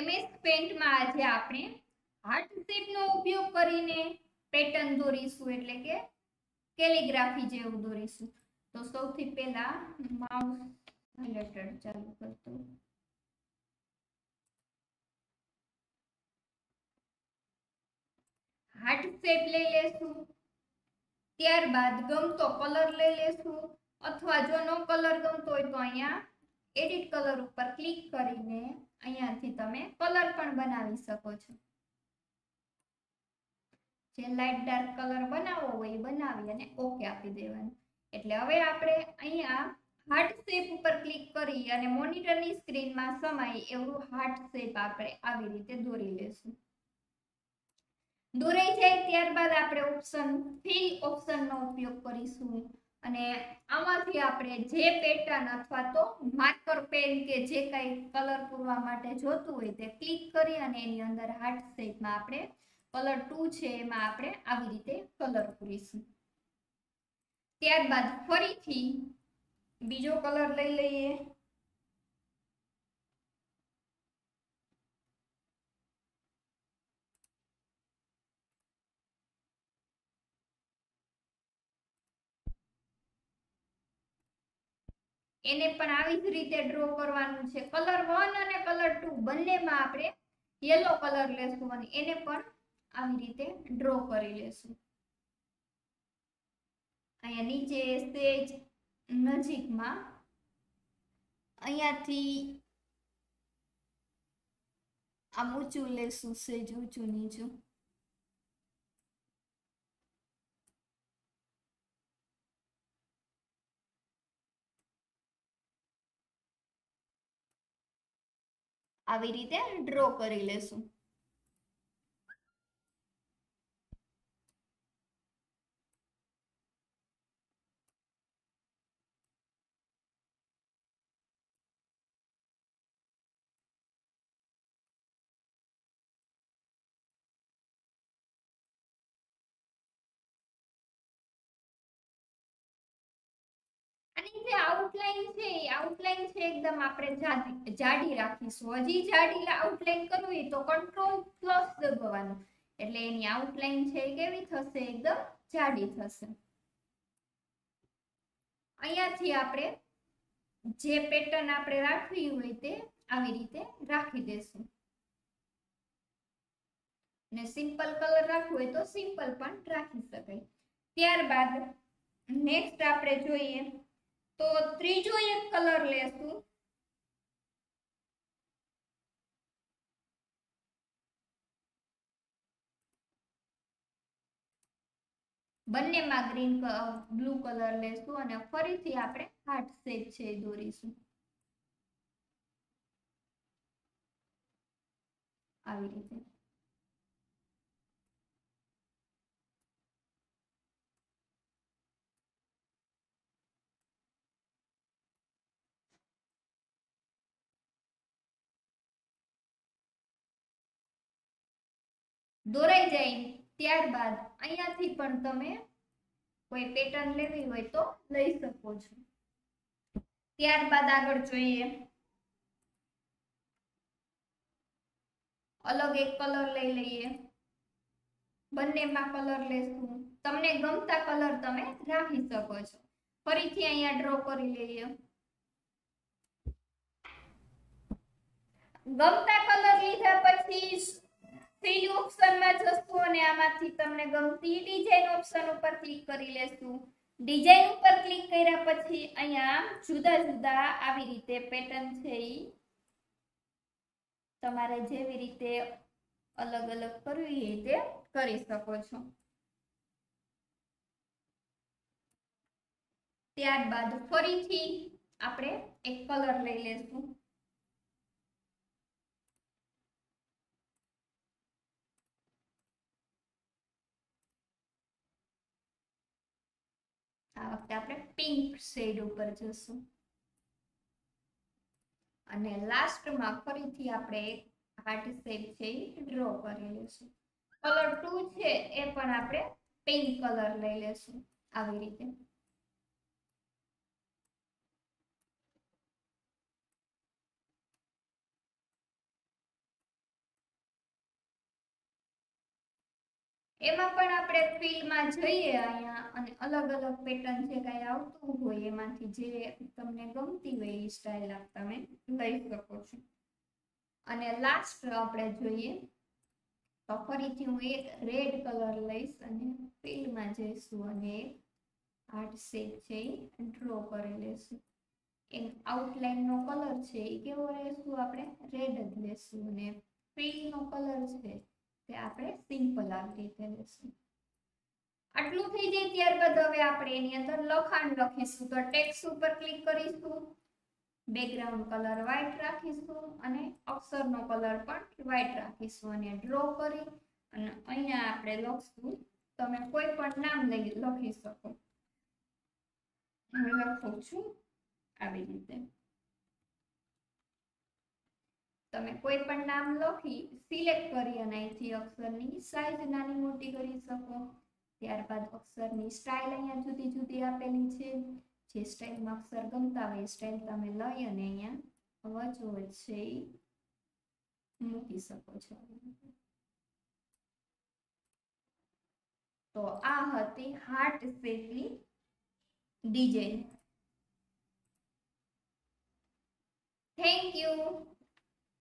MS પેન્ટમાં આજે આપણે heart શેપનો ઉપયોગ કરીને પેટર્ન દોરીશું, એટલે કે કેલિગ્રાફી જેવું દોરીશું. તો સૌથી પહેલા માઉસ હાઇલાઇટર ચાલુ કરતો. હાર્ટ શેપ લઈ લેશું, ત્યારબાદ ગમતો કલર લઈ લેશું, અથવા જો નો કલર ગમતો હોય તો અહીંયા એડિટ કલર ઉપર ક્લિક કરીને અહીંયાથી તમે કલર પણ બનાવી શકો છો. જે લાઇટ ડાર્ક કલર બનાવવો હોય એ બનાવી અને ઓકે આપી દેવાનું. એટલે હવે આપણે અહીંયા હાર્ટ શેપ ઉપર ક્લિક કરી અને મોનિટરની સ્ક્રીનમાં સમાય એવું હાર્ટ શેપ આપણે આવી રીતે દોરી લેશું. દોરાઈ જાય ત્યારબાદ આપણે ઓપ્શન ફિલ ઓપ્શનનો ઉપયોગ કરીશું. અને આમાંથી આપણે જે પેટર્ન અથવા તો માર્કર પેન કે જે કંઈ કલર પૂરવા માટે જોતું હોય તે ક્લિક કરી અને એની અંદર હાર્ટ શેપમાં આપણે કલર ટુ છે એમાં આપણે આવી રીતે કલર પૂરીશું. ત્યારબાદ ફરીથી બીજો કલર લઈ લઈએ. એને પણ આવી જ રીતે ડ્રો કરવાનું છે. કલર વન અને કલર ટુ બંનેમાં આપણે યલો કલર લેશું અને એને પણ આવી રીતે ડ્રો કરી લેશું. અહીંયા નીચે સેજ નજીકમાં અહીંયાથી આમ ઊંચું લેશું સેજ ઊંચું નીચું. આવી રીતે ડ્રો કરી લેશું. આઉટલાઈન છે આઉટલાઈન છે એકદમ આપણે જાડી રાખીશું. હજી જાડી આઉટલાઈન કરવી તો કંટ્રોલ પ્લસ દબાવવાનું. એટલે એની આઉટલાઈન છે કેવી થશે? એકદમ જાડી થશે. અહીંયાથી આપણે જે પેટર્ન આપણે રાખવી હોય તે આવી રીતે રાખી દેશું. ને સિમ્પલ કલર રાખવું હોય તો સિમ્પલ પણ રાખી શકાય. ત્યારબાદ નેક્સ્ટ આપણે જોઈએ તો ત્રીજો એક કલર લેશું. બંનેમાં ગ્રીન બ્લુ કલર લેશું અને ફરીથી આપણે હાર્ટ શેપ છે દોરીશું. આવી રીતે. દોરાઈ જાય ત્યારબાદ અહીંયાથી પણ તમે કોઈ પેટર્ન લેવી હોય તો લઈ શકો છો. ત્યારબાદ આગળ જોઈએ. અલગ એક કલર લઈ લઈએ. બંનેમાં કલર લેશું. તમને ગમતા કલર તમે રાખી શકો છો. ફરીથી અહીંયા ડ્રો કરી લઈએ. ગમતા કલર લીધા પછી થ્રી ઓપ્શનમાં જશું અને આમાંથી તમને ગમતી ડિઝાઇન ઓપ્શન ઉપર ક્લિક કરી લેશું. ડિઝાઇન ઉપર ક્લિક કર્યા પછી અહીંયા જુદા જુદા આવી રીતે પેટર્ન છે એ તમારે જેવી રીતે અલગ અલગ કરવી એ તે કરી શકો છો. ત્યારબાદ ફરીથી આપણે એક કલર લઈ લેશું. આ વખતે આપણે પિંક શેડ ઉપર જશું અને લાસ્ટમાં ફરીથી આપણે એક હાર્ટ શેપ છે એ ડ્રો કરી લેશું કલર ટુ છે એ પણ આપણે પિંક કલર લઈ લેશું આવી રીતે. એમાં પણ આપણે ફિલ્ડમાં જઈએ અહીંયા અને અલગ અલગ પેટર્ન જે કાંઈ આવતું હોય એમાંથી જે તમને ગમતી હોય એ સ્ટાઇલ તમે લઈ શકો છો. અને લાસ્ટ આપણે જોઈએ તો ફરીથી હું એક રેડ કલર લઈશ અને ફિલ્ડમાં જઈશું અને હાર્ટ શેપ છે એ ડ્રો કરી લેશું. એન આઉટલાઇનનો કલર છે એ કેવો રહેશું આપણે? રેડ જ લેશું અને ફિલ્ડનો કલર છે તે આપણે સિમ્પલ આવી રીતે લેશું આટલું થઈ જાય ત્યારબાદ હવે આપણે એની અંદર લખાણ લખીશું. તો ટેક્સ ઉપર ક્લિક કરીશું. બેકગ્રાઉન્ડ કલર વ્હાઈટ રાખીશું અને અક્ષરનો કલર પણ વ્હાઈટ રાખીશું અને ડ્રો કરી અને અહીંયા આપણે લખશું. તમે કોઈ પણ નામ લઈ, લખી શકો. હું લખું છું. આવી રીતે. તમે કોઈ પણ નામ લખી સિલેક્ટ કરી અને અહીંથી અક્ષરની સાઈઝ નાની મોટી કરી શકો. ત્યારબાદ અક્ષરની સ્ટાઇલ અહીંયા જુદી જુદી આપેલી છે. જે સ્ટાઇલમાં અક્ષર ગમતા હોય એ સ્ટાઇલ તમે લઈ અને અહીંયા વચ્ચો વચ્ચે મૂકી શકો છો. તો આ હતી હાર્ટ શેપની ડિઝાઇન. Thank you